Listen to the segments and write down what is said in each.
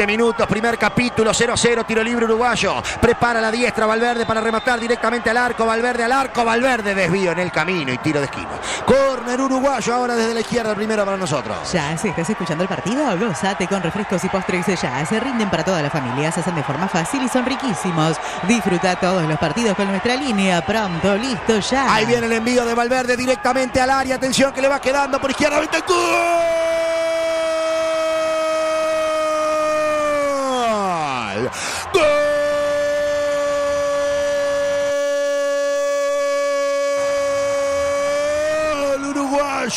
20 minutos, primer capítulo, 0 a 0, tiro libre uruguayo. Prepara la diestra Valverde para rematar directamente al arco. Valverde al arco, Valverde desvío en el camino y tiro de esquina. Corner uruguayo ahora desde la izquierda, primero para nosotros. Ya, si estás escuchando el partido, gozate con refrescos y postres ya. Se rinden para toda la familia, se hacen de forma fácil y son riquísimos. Disfruta todos los partidos con nuestra línea. Pronto, listo, ya. Ahí viene el envío de Valverde directamente al área. Atención que le va quedando por izquierda. ¡Gol!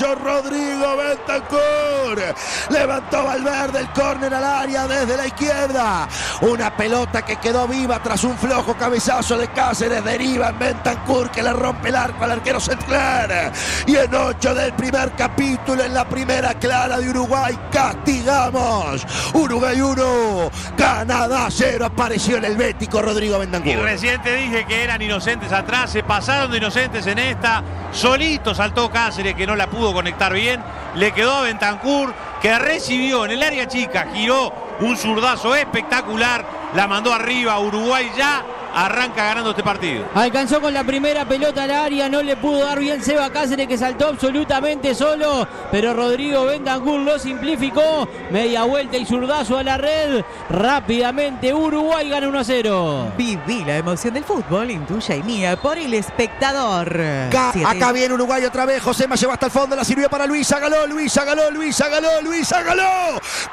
Rodrigo Bentancur. Levantó Valverde el córner al área desde la izquierda. Una pelota que quedó viva tras un flojo cabezazo de Cáceres. Deriva en Bentancur que le rompe el arco al arquero central. Y en 8 del primer capítulo, en la primera clara de Uruguay, castigamos. Uruguay 1, Canadá 0. Apareció el Bético Rodrigo Bentancur. Y recién te dije que eran inocentes atrás, se pasaron de inocentes en esta. Solito saltó Cáceres que no la pudo conectar bien. Le quedó a Bentancur que recibió en el área chica, giró un zurdazo espectacular, la mandó arriba. Uruguay ya arranca ganando este partido. Alcanzó con la primera pelota al área, no le pudo dar bien Seba Cáceres que saltó absolutamente solo, pero Rodrigo Bendangur lo simplificó, media vuelta y zurdazo a la red, rápidamente Uruguay gana 1 a 0. Viví la emoción del fútbol en tuya y mía por el espectador. Acá, acá viene Uruguay otra vez, Josema lleva hasta el fondo, la sirvió para Luis, Agaló, Luis, Agaló, Luis, Agaló, Luis, Agaló.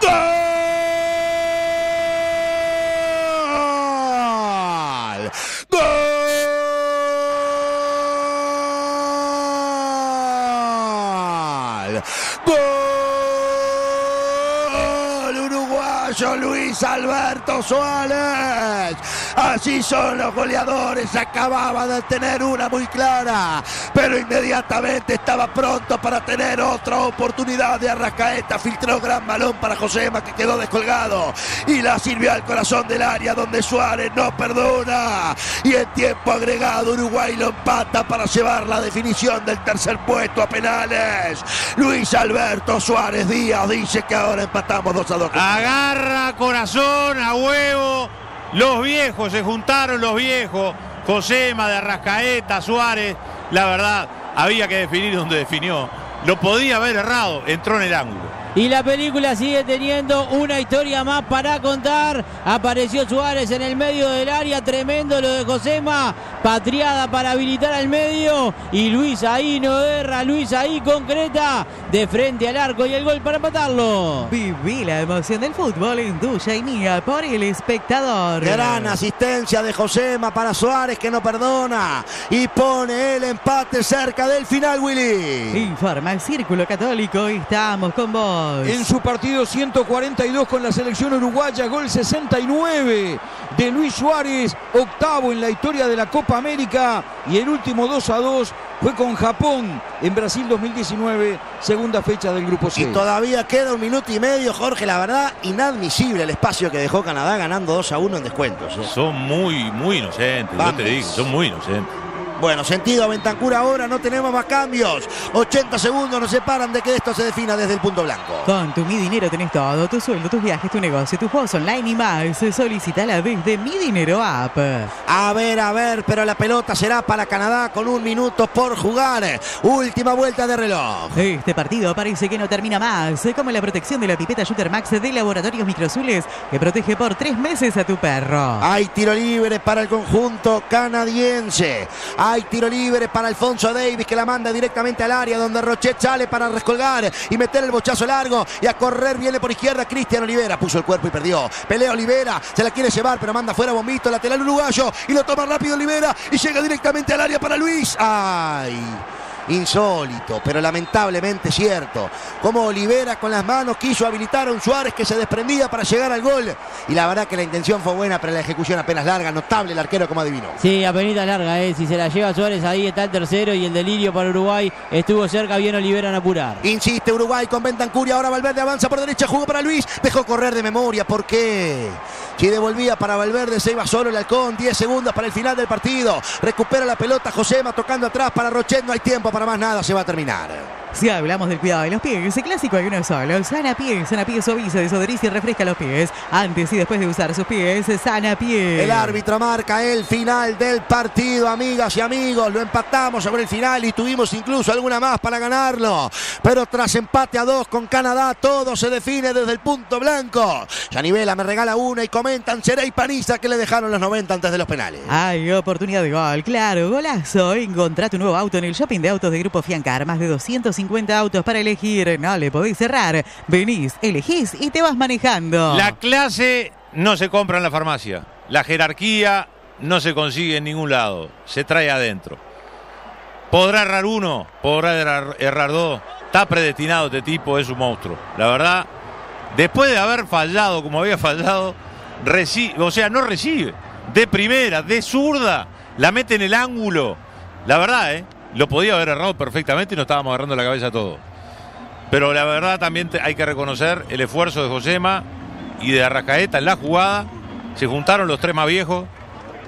¡Gol! ¡Gol! ¡Gol! Uruguayo Luis Suárez. Así son los goleadores. Acababa de tener una muy clara, pero inmediatamente estaba pronto para tener otra oportunidad de Arrascaeta. Filtró gran balón para Josema que quedó descolgado y la sirvió al corazón del área donde Suárez no perdona. Y en tiempo agregado Uruguay lo empata para llevar la definición del tercer puesto a penales. Luis Alberto Suárez Díaz dice que ahora empatamos 2 a 2. Agarra corazón a huevo. Los viejos se juntaron, los viejos. Josema de Arrascaeta, Suárez. La verdad, había que definir donde definió. Lo podía haber errado, entró en el ángulo. Y la película sigue teniendo una historia más para contar. Apareció Suárez en el medio del área, tremendo lo de Josema. Patriada para habilitar al medio. Y Luis ahí no erra, Luis ahí concreta. De frente al arco y el gol para matarlo. Viví la emoción del fútbol en tuya y mía por el espectador. Gran asistencia de Josema para Suárez que no perdona. Y pone el empate cerca del final, Willy. Informa el Círculo Católico estamos con vos. En su partido 142 con la selección uruguaya, gol 69 de Luis Suárez, octavo en la historia de la Copa América y el último 2 a 2 fue con Japón en Brasil 2019, segunda fecha del grupo C. Y todavía queda un minuto y medio, Jorge, la verdad, inadmisible el espacio que dejó Canadá ganando 2 a 1 en descuentos. ¿eh? Son muy, muy inocentes, yo te digo, son muy inocentes. Bueno, sentido a Bentancur ahora, no tenemos más cambios. 80 segundos nos separan de que esto se defina desde el punto blanco. Con tu Mi Dinero tenés todo, tu sueldo, tus viajes, tu negocio, tus juegos online y más. Solicitala desde Mi Dinero App. A ver, a ver, pero la pelota será para Canadá con un minuto por jugar. Última vuelta de reloj. Este partido parece que no termina más, como la protección de la pipeta Shooter Max de Laboratorios Microzules que protege por tres meses a tu perro. Hay tiro libre para el conjunto canadiense. Hay tiro libre para Alfonso Davis que la manda directamente al área donde Rochet sale para rescolgar y meter el bochazo largo y a correr viene por izquierda Cristian Olivera. Puso el cuerpo y perdió. Pelea Olivera, se la quiere llevar pero manda fuera Bombito, lateral uruguayo y lo toma rápido Olivera y llega directamente al área para Luis. ¡Ay! Insólito, pero lamentablemente cierto. Como Olivera con las manos quiso habilitar a un Suárez que se desprendía para llegar al gol. Y la verdad que la intención fue buena, pero la ejecución apenas larga. Notable el arquero como adivinó. Sí, apenas larga, eh. si se la lleva Suárez ahí está el tercero y el delirio para Uruguay estuvo cerca, bien Olivera en apurar. Insiste Uruguay con Bentancur y ahora Valverde avanza por derecha, jugó para Luis, dejó correr de memoria, ¿por qué? Si devolvía para Valverde, se iba solo el halcón, 10 segundos para el final del partido. Recupera la pelota Josema tocando atrás para Rochet, no hay tiempo para más nada, se va a terminar. Si hablamos del cuidado de los pies, ese clásico hay uno solo. Sana pies, sana pies suaviza, desodoriza y refresca los pies. Antes y después de usar sus pies, sana pies. El árbitro marca el final del partido, amigas y amigos. Lo empatamos sobre el final y tuvimos incluso alguna más para ganarlo. Pero tras empate a dos con Canadá, todo se define desde el punto blanco. Yanivela me regala una y comentan Será y Paniza que le dejaron los 90 antes de los penales. Hay oportunidad de gol, claro, golazo. Encontrá tu nuevo auto en el shopping de autos de Grupo Fiancar. Más de 250 autos para elegir. No le podéis cerrar. Venís, elegís y te vas manejando. La clase no se compra en la farmacia. La jerarquía no se consigue en ningún lado. Se trae adentro. Podrá errar uno, podrá errar, errar dos. Está predestinado este tipo, es un monstruo. La verdad, después de haber fallado como había fallado, recibe, o sea, no recibe. De primera, de zurda, la mete en el ángulo. La verdad, ¿eh? Lo podía haber errado perfectamente y nos estábamos agarrando la cabeza todo. Pero la verdad también hay que reconocer el esfuerzo de Josema y de Arrascaeta en la jugada. Se juntaron los tres más viejos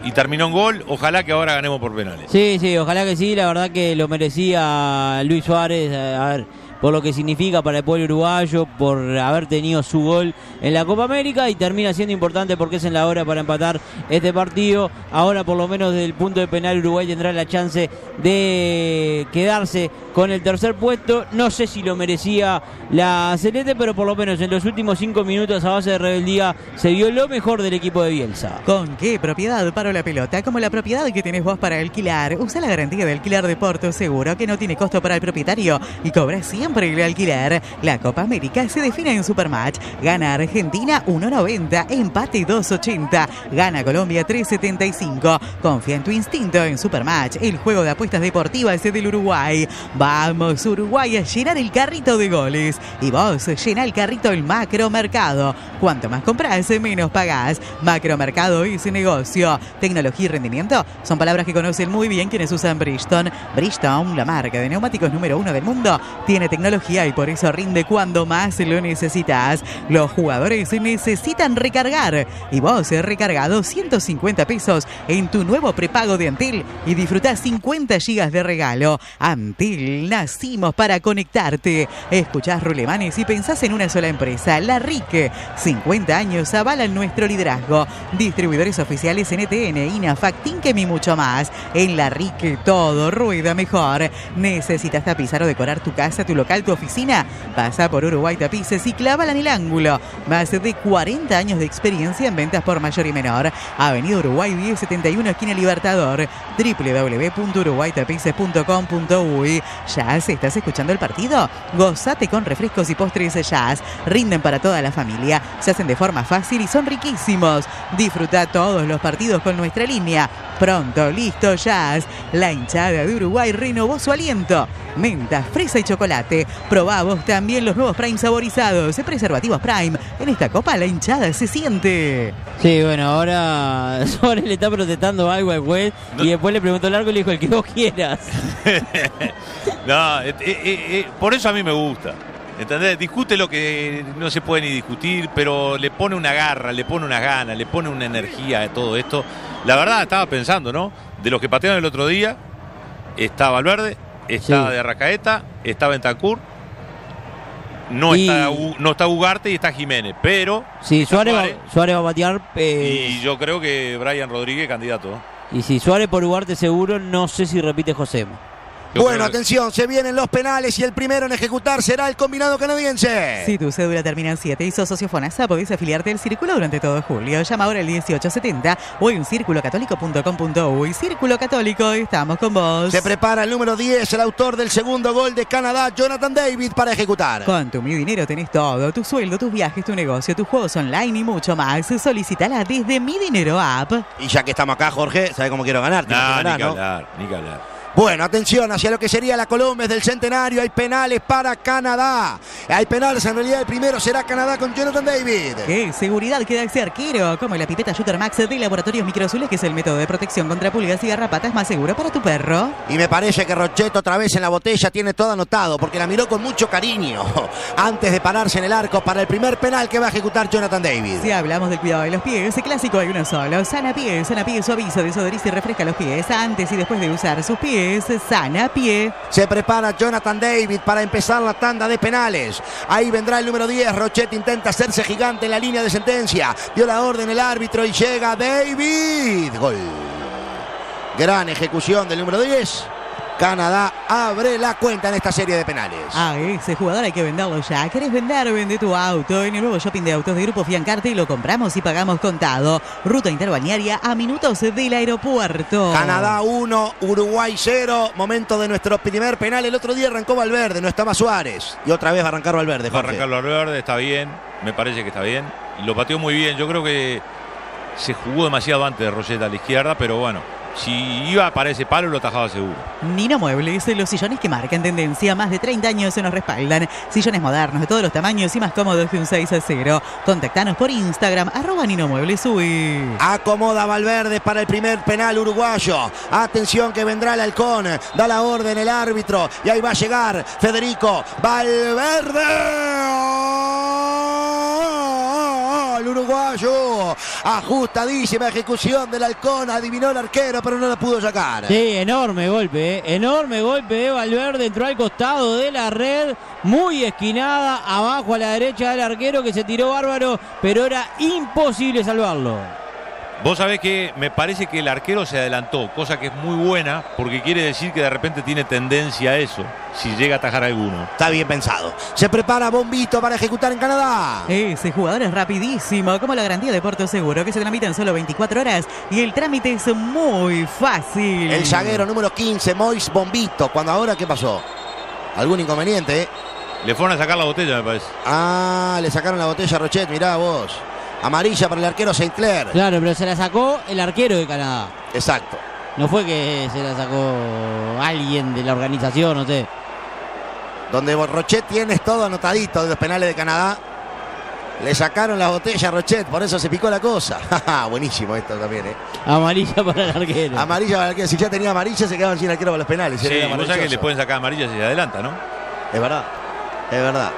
y terminó en gol. Ojalá que ahora ganemos por penales. Sí, sí, ojalá que sí, la verdad que lo merecía Luis Suárez, a ver, por lo que significa para el pueblo uruguayo, por haber tenido su gol en la Copa América y termina siendo importante porque es en la hora para empatar este partido. Ahora por lo menos desde el punto de penal Uruguay tendrá la chance de quedarse con el tercer puesto. No sé si lo merecía la Celeste, pero por lo menos en los últimos cinco minutos a base de rebeldía se vio lo mejor del equipo de Bielsa. ¿Con qué propiedad paro la pelota? Como la propiedad que tenés vos para alquilar. Usa la garantía de alquiler de Porto Seguro que no tiene costo para el propietario y cobra siempre el alquiler. La Copa América se define en Supermatch. Gana Argentina 1.90, empate 2.80. Gana Colombia 3.75. Confía en tu instinto en Supermatch, el juego de apuestas deportivas del Uruguay. Vamos Uruguay a llenar el carrito de goles. Y vos llena el carrito el macromercado. Cuanto más compras, menos pagás. Macromercado es negocio. Tecnología y rendimiento son palabras que conocen muy bien quienes usan Bridgestone. Bridgestone, la marca de neumáticos número uno del mundo, tiene tecnología y por eso rinde cuando más lo necesitas. Los jugadores necesitan recargar y vos recargado 150 pesos en tu nuevo prepago de Antel y disfrutás 50 gigas de regalo. Antel, nacimos para conectarte. Escuchás Rulemanes y pensás en una sola empresa, la RIC. 50 años avalan nuestro liderazgo. Distribuidores oficiales NTN, INAFAC, Tinkem y mucho más. En la RIC todo rueda mejor. ¿Necesitas tapizar o decorar tu casa, tu local, tu oficina? Pasa por Uruguay Tapices y clávala en el ángulo. Más de 40 años de experiencia en ventas por mayor y menor. Avenida Uruguay 1071, esquina Libertador. www.uruguaytapices.com.uy Jazz, ¿estás escuchando el partido? Gozate con refrescos y postres Jazz. Rinden para toda la familia. Se hacen de forma fácil y son riquísimos. Disfruta todos los partidos con nuestra línea. Pronto, listo, Jazz. La hinchada de Uruguay renovó su aliento. Menta, fresa y chocolate. Probá vos también los nuevos Prime saborizados. Preservativos Prime. En esta copa la hinchada se siente. Sí, bueno, ahora Suárez le está protestando algo al juez y después le preguntó largo y le dijo el que vos quieras. No, eh, eh, eh, por eso a mí me gusta. ¿Entendés? Discute lo que no se puede ni discutir, pero le pone una garra, le pone una gana, le pone una energía a todo esto. La verdad, estaba pensando, ¿no? De los que patearon el otro día, está Valverde, está Sí. de Arracaeta, está Bentancur, no, Y- está, no está Ugarte y está Jiménez, pero. Sí, Suárez va, Suárez va a batear. eh, Y yo creo que Brian Rodríguez candidato. y si Suárez por Ugarte seguro, no sé si repite José. Bueno, atención, se vienen los penales y el primero en ejecutar será el combinado canadiense. Si tu cédula termina en 7 y sos socio FONASA, podés afiliarte al Círculo durante todo julio. Llama ahora al 1870 o en circulocatólico.com.uy. Círculo Católico, estamos con vos. Se prepara el número 10, el autor del segundo gol de Canadá, Jonathan David, para ejecutar. Con tu Mi Dinero tenés todo, tu sueldo, tus viajes, tu negocio, tus juegos online y mucho más. Solicitala desde Mi Dinero App. Y ya que estamos acá, Jorge, ¿sabe cómo quiero ganar? No, ganar, ni que ¿no? hablar, ni que hablar. Bueno, atención, hacia lo que sería la Colombia del centenario. Hay penales para Canadá. Hay penales, en realidad el primero será Canadá con Jonathan David. ¿Qué seguridad que da ese arquero? Como la pipeta Shooter Max de Laboratorios Microazules, que es el método de protección contra pulgas y garrapatas más seguro para tu perro. Y me parece que Rocheto otra vez en la botella tiene todo anotado, porque la miró con mucho cariño antes de pararse en el arco para el primer penal que va a ejecutar Jonathan David. Si hablamos del cuidado de los pies, ese clásico hay uno solo. Sana pies, sana pies suaviza, desodoriza y refresca los pies antes y después de usar sus pies. Es sana pie. Se prepara Jonathan David para empezar la tanda de penales. Ahí vendrá el número 10. Rochet intenta hacerse gigante en la línea de sentencia. Dio la orden el árbitro y llega David. Gol. Gran ejecución del número 10. Canadá abre la cuenta en esta serie de penales. A ese jugador hay que venderlo ya. ¿Querés vender? Vende tu auto en el nuevo shopping de autos de Grupo Fiancarte y lo compramos y pagamos contado. Ruta interbañaria a minutos del aeropuerto. Canadá 1, Uruguay 0. Momento de nuestro primer penal. El otro día arrancó Valverde, no estaba Suárez. Y otra vez va a arrancar Valverde. Va a Jorge. arrancar Valverde, está bien. Me parece que está bien. Y lo pateó muy bien. Yo creo que se jugó demasiado antes de Rosetta a la izquierda, pero bueno, si iba para ese palo lo atajaba seguro. Nino Muebles, los sillones que marcan tendencia, más de 30 años se nos respaldan. Sillones modernos de todos los tamaños y más cómodos que un 6 a 0. Contactanos por Instagram, arroba Nino Muebles Uy. Acomoda Valverde para el primer penal uruguayo. Atención que vendrá el halcón. Da la orden el árbitro. Y ahí va a llegar Federico Valverde. Uruguayo. Ajustadísima ejecución del halcón. Adivinó el arquero, pero no la pudo sacar. Sí, enorme golpe, eh. enorme golpe de Valverde, entró al costado de la red, muy esquinada, abajo a la derecha del arquero que se tiró bárbaro, pero era imposible salvarlo. Vos sabés que me parece que el arquero se adelantó, cosa que es muy buena, porque quiere decir que de repente tiene tendencia a eso, si llega a atajar alguno. Está bien pensado. Se prepara Bombito para ejecutar en Canadá. Ese jugador es rapidísimo, como la garantía de Puerto Seguro, que se tramita en solo 24 horas y el trámite es muy fácil. El zaguero número 15, Mois Bombito. Cuando ahora, ¿qué pasó? ¿Algún inconveniente? eh? Le fueron a sacar la botella, me parece. Ah, le sacaron la botella a Rochet, mirá vos. Amarilla para el arquero Saint Clair. Claro, pero se la sacó el arquero de Canadá. Exacto. No fue que se la sacó alguien de la organización, no sé. Donde Rochet tienes todo anotadito de los penales de Canadá. Le sacaron la botella a Rochet, por eso se picó la cosa. Buenísimo esto también, ¿eh? Amarilla para el arquero. Amarilla para el arquero. Si ya tenía amarilla, se quedaban sin arquero para los penales. Sí, vos sabés que le pueden sacar amarilla si se adelanta, ¿no? Es verdad, es verdad.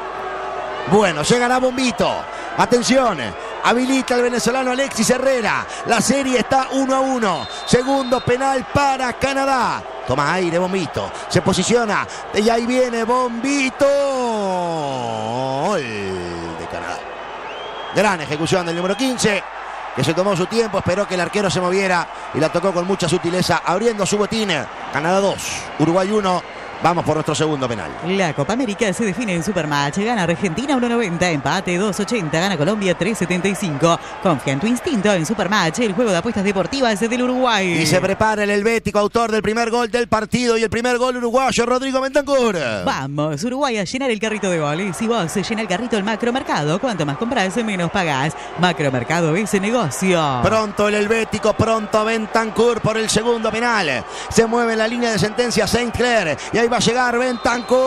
Bueno, llegará Bombito. Atención, habilita el venezolano Alexis Herrera. La serie está 1 a 1. Segundo penal para Canadá. Toma aire, Bombito. Se posiciona. Y ahí viene Bombito. De Canadá. Gran ejecución del número 15. Que se tomó su tiempo, esperó que el arquero se moviera y la tocó con mucha sutileza, abriendo su botín. Canadá 2, Uruguay 1. Vamos por nuestro segundo penal. La Copa América se define en Supermatch. Gana Argentina 1.90, empate 2.80, gana Colombia 3.75. Confía en tu instinto en Supermatch, el juego de apuestas deportivas del Uruguay. Y se prepara el helvético autor del primer gol del partido y el primer gol uruguayo, Rodrigo Bentancur. Vamos, Uruguay a llenar el carrito de goles. Si vos llena el carrito el macromercado, cuanto más compras, menos pagás. Macromercado es negocio. Pronto el helvético, pronto Bentancur por el segundo penal. Se mueve en la línea de sentencia Saint Clair y ahí va a llegar Bentancur.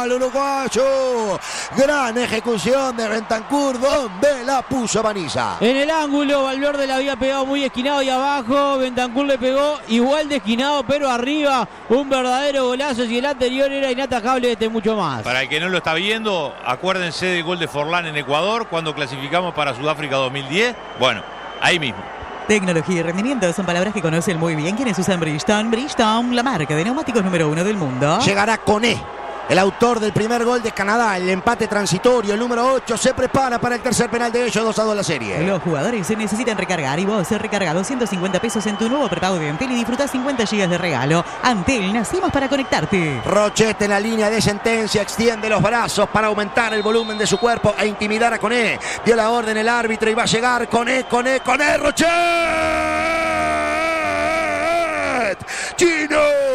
Al uruguayo. Gran ejecución de Bentancur donde la puso Manilla. En el ángulo, Valverde la había pegado muy esquinado y abajo. Bentancur le pegó igual de esquinado, pero arriba. Un verdadero golazo. Si el anterior era inatajable, este mucho más. Para el que no lo está viendo, acuérdense del gol de Forlán en Ecuador cuando clasificamos para Sudáfrica 2010. Bueno, ahí mismo. Tecnología y rendimiento son palabras que conocen muy bien quienes usan Bridgestone. Bridgestone, la marca de neumáticos número uno del mundo. Llegará Coné, el autor del primer gol de Canadá, el empate transitorio, el número 8, se prepara para el tercer penal de ellos, 2 a 2 la serie. Los jugadores se necesitan recargar y vos has recargado 150 pesos en tu nuevo prepago de Antel y disfrutás 50 GB de regalo. Antel, nacimos para conectarte. Rochete en la línea de sentencia, extiende los brazos para aumentar el volumen de su cuerpo e intimidar a Coné. Dio la orden el árbitro y va a llegar Coné, Coné, Coné, Rochet. Chino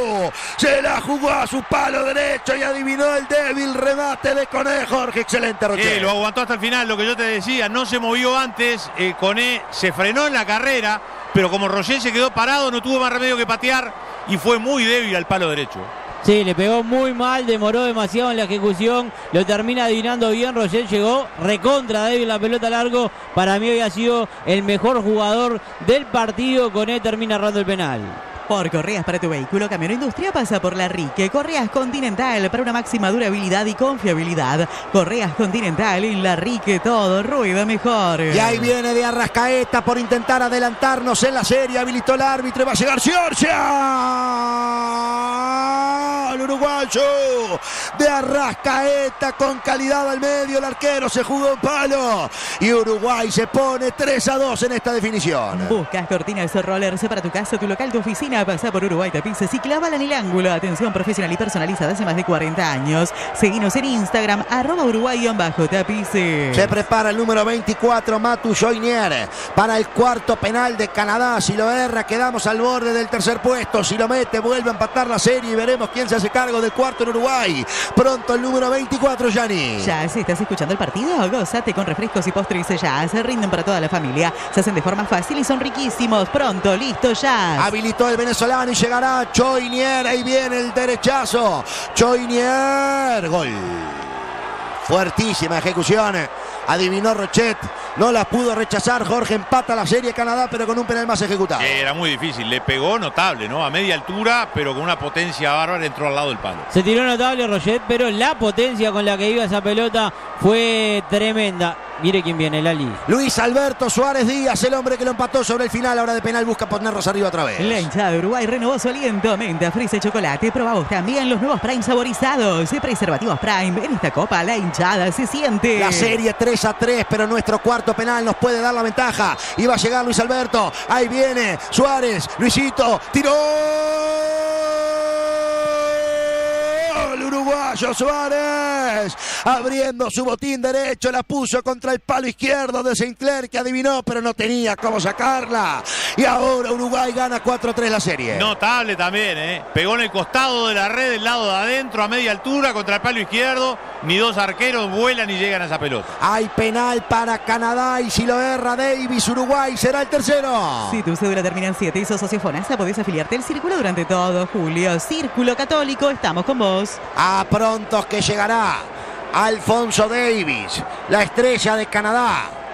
se la jugó a su palo derecho y adivinó el débil remate de Coné, Jorge. Excelente, Rochet. Sí, lo aguantó hasta el final, lo que yo te decía, no se movió antes, eh, Coné se frenó en la carrera, pero como Roger se quedó parado, no tuvo más remedio que patear y fue muy débil al palo derecho. Sí, le pegó muy mal, demoró demasiado en la ejecución, lo termina adivinando bien, Roger llegó recontra débil la pelota largo, para mí había sido el mejor jugador del partido, con él termina errando el penal. Por correas para tu vehículo, camión o industria pasa por la Rique. Correas Continental para una máxima durabilidad y confiabilidad. Correas Continental en la Rique, todo rueda mejor. Y ahí viene de Arrascaeta por intentar adelantarnos en la serie. Habilitó el árbitro y va a llegar Giorgia. El uruguayo de Arrascaeta con calidad al medio. El arquero se jugó un palo. Y Uruguay se pone 3 a 2 en esta definición. Buscas cortinas rollers para tu casa, tu local, tu oficina. Pasa por Uruguay Tapices y clávala en el ángulo. Atención profesional y personalizada hace más de 40 años. Seguinos en Instagram, arroba uruguay-tapices. Se prepara el número 24, Matu Joinier, para el cuarto penal de Canadá. Si lo erra, quedamos al borde del tercer puesto. Si lo mete, vuelve a empatar la serie y veremos quién se hace cargo del cuarto en Uruguay. Pronto el número 24, Yanni. Ya, si estás escuchando el partido, gózate con refrescos y postres ya. Se rinden para toda la familia. Se hacen de forma fácil y son riquísimos. Pronto, listo, ya. Habilitó el venezolano y llegará Choinier. Ahí viene el derechazo. Choinier. Gol. Fuertísima ejecución. Adivinó Rochet. No la pudo rechazar. Jorge empata la serie Canadá, pero con un penal más ejecutado. Era muy difícil. Le pegó notable, ¿no? A media altura, pero con una potencia bárbara entró al lado del palo. Se tiró notable Rochet, pero la potencia con la que iba esa pelota fue tremenda. Mire quién viene, Lali. Luis Alberto Suárez Díaz, el hombre que lo empató sobre el final. Ahora de penal busca ponerlos arriba otra vez. La hinchada de Uruguay renovó su aliento. Menta, frisa y chocolate. Probamos también los nuevos Prime saborizados. Y preservativos Prime. En esta copa la hinchada se siente. La serie 3 a 3, pero nuestro cuarto penal nos puede dar la ventaja. Y va a llegar Luis Alberto. Ahí viene Suárez. Luisito. Tiró. El uruguayo Suárez abriendo su botín derecho, la puso contra el palo izquierdo de Sinclair que adivinó, pero no tenía cómo sacarla. Y ahora Uruguay gana 4-3 la serie. Notable también, ¿eh? Pegó en el costado de la red del lado de adentro a media altura contra el palo izquierdo. Ni dos arqueros vuelan y llegan a esa pelota. Hay penal para Canadá y si lo erra Davis, Uruguay será el tercero. Si tu cédula termina en 7 y sos socio FONASA, podés afiliarte al Círculo durante todo julio. Círculo Católico, estamos con vos. A prontos que llegará Alfonso Davis, la estrella de Canadá.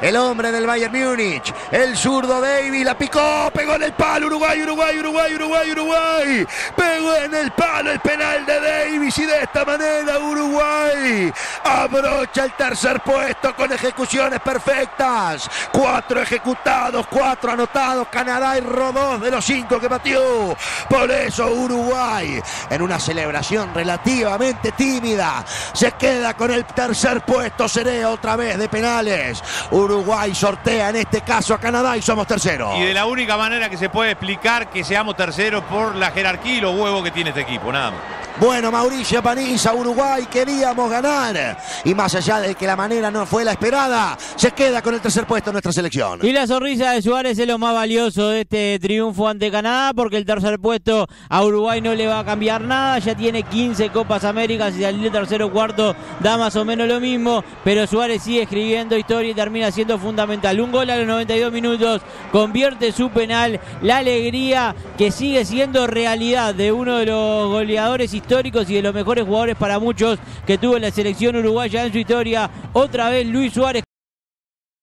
El hombre del Bayern Múnich, el zurdo Davis, la picó, pegó en el palo, Uruguay, Uruguay, Uruguay, Uruguay, Uruguay. Pegó en el palo el penal de Davis y de esta manera Uruguay abrocha el tercer puesto con ejecuciones perfectas. Cuatro ejecutados, cuatro anotados, Canadá y dos de los cinco que batió. Por eso Uruguay, en una celebración relativamente tímida, se queda con el tercer puesto, seré otra vez de penales. Uruguay sortea en este caso a Canadá y somos terceros. Y de la única manera que se puede explicar que seamos terceros por la jerarquía y los huevos que tiene este equipo, nada más. Bueno, Mauricio Paniza, Uruguay, queríamos ganar. Y más allá de que la manera no fue la esperada, se queda con el tercer puesto en nuestra selección. Y la sonrisa de Suárez es lo más valioso de este triunfo ante Canadá, porque el tercer puesto a Uruguay no le va a cambiar nada. Ya tiene 15 Copas Américas y salir tercero cuarto da más o menos lo mismo. Pero Suárez sigue escribiendo historia y termina siendo fundamental. Un gol a los 92 minutos convierte su penal. La alegría que sigue siendo realidad de uno de los goleadores históricos y de los mejores jugadores para muchos que tuvo la selección uruguaya en su historia. Otra vez Luis Suárez.